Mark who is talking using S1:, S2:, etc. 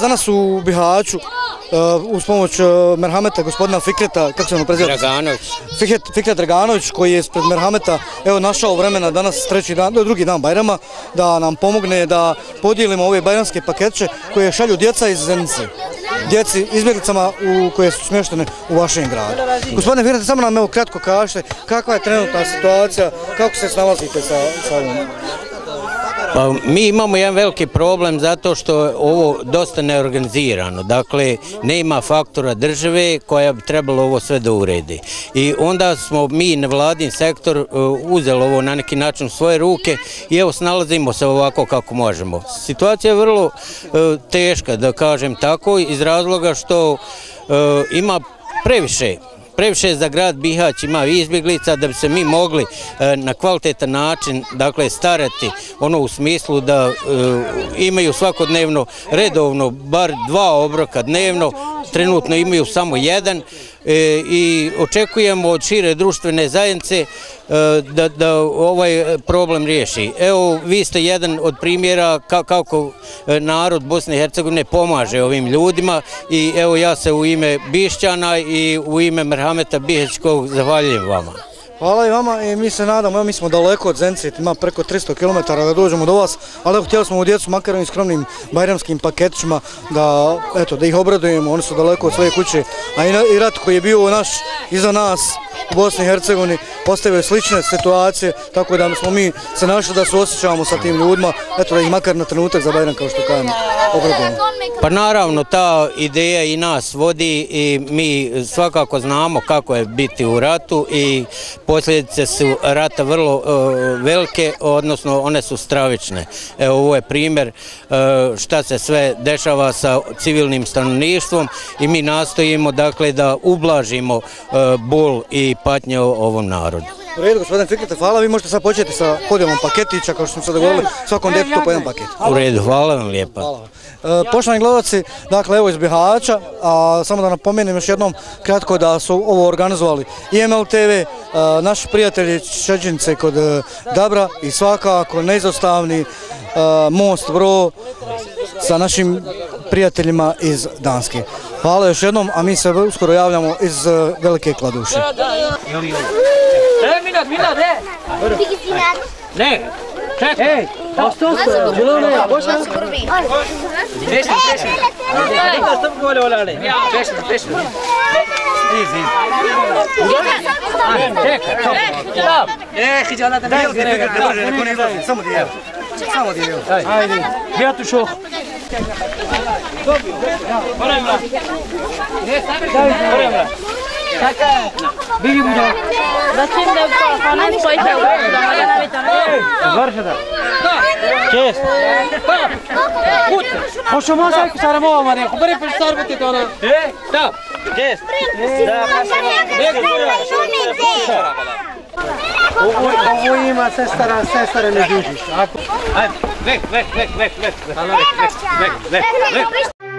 S1: danas u Bihaću uz pomoć Merhameta, gospodina Fikreta, kako se ono preziva?
S2: Draganović.
S1: Fikret, Fikret Draganović koji je ispred Merhameta evo našao vremena danas treći dan, drugi dan Bajrama da nam pomogne da podijelimo ove bajramske paketče koje šalju djeca iz Zenice djeci, izbjeglicama u, koje su smještene u vašem gradu. Gospodine Firate, samo nam evo kratko kažete kakva je trenutna situacija, kako se snalazite sa, sa ovom?
S2: Pa mi imamo jedan veliki problem zato što je ovo dosta neorganizirano. Dakle, nema faktora države koja bi trebalo ovo sve da uredi. I onda smo mi, nevladin sektor, uh, uzeli ovo na neki način u svoje ruke i evo snalazimo se ovako kako možemo. Situacija je vrlo uh, teška, da kažem tako, iz razloga što uh, ima previše previše za grad Bihać ima izbjeglica da bi se mi mogli e, na kvalitetan način dakle starati ono u smislu da e, imaju svakodnevno redovno bar dva obroka dnevno trenutno imaju samo jedan e, i očekujemo od šire društvene zajednice e, da, da ovaj problem riješi. Evo, vi ste jedan od primjera kako e, narod Bosne i Hercegovine pomaže ovim ljudima i evo ja se u ime Bišćana i u ime Merhameta Bihećkog zahvaljujem vama.
S1: Hvala i vama i mi se nadamo, mi smo daleko od Zence, ima preko 300 km da dođemo do vas, ali evo htjeli smo u djecu makar ovim skromnim bajramskim paketićima da, eto, da ih obradujemo, oni su daleko od svoje kuće, a i, rat koji je bio naš iza nas u Bosni i Hercegovini postavio slične situacije, tako da smo mi se našli da se osjećavamo sa tim ljudima, eto da ih makar na trenutak za Bajram kao što kajemo obradujemo.
S2: Pa naravno ta ideja i nas vodi i mi svakako znamo kako je biti u ratu i posljedice su rata vrlo uh, velike, odnosno one su stravične. Evo ovo je primjer uh, šta se sve dešava sa civilnim stanovništvom i mi nastojimo dakle da ublažimo uh, bol i patnje ovom narodu.
S1: U redu, gospodin Fikrete, hvala. Vi možete sad početi sa podjelom paketića, kao što smo sad govorili, svakom djetetu po jedan paket.
S2: U redu, hvala vam lijepa. Hvala.
S1: E, poštovani gledalci, dakle evo iz Bihaća, a samo da napomenem još jednom kratko da su ovo organizovali i MLTV, e, naši prijatelji Čeđince kod e, Dabra i svakako neizostavni Most Bro sa našim prijateljima iz Danske. Hvala još jednom, a mi se uskoro javljamo iz Velike Kladuše. He millet millet he. Ne? Çek. Hey. Hasta olsun. Cülü ne ya? Boş ver. Beşin beşin. Ne kastım gol olanı. Beşin beşin. İyiyiz iyiyiz. Çek. Tamam. Eh hicalat ne yok. Samu diye. Samu diye. Haydi. Bir atı şok. Oraya mı? Ne? Oraya mı? Kaka. Bir yumruk. بچیم در خانه از پایی تا زار شده چیست؟ خود خود شما سر پسر ما آمده خب بری پسر بودی تانا دا چیست؟ دا Ovo ima sestara, sestara ne dužiš. Ajde, vek, vek, vek, vek, vek. Vek, vek, vek, vek.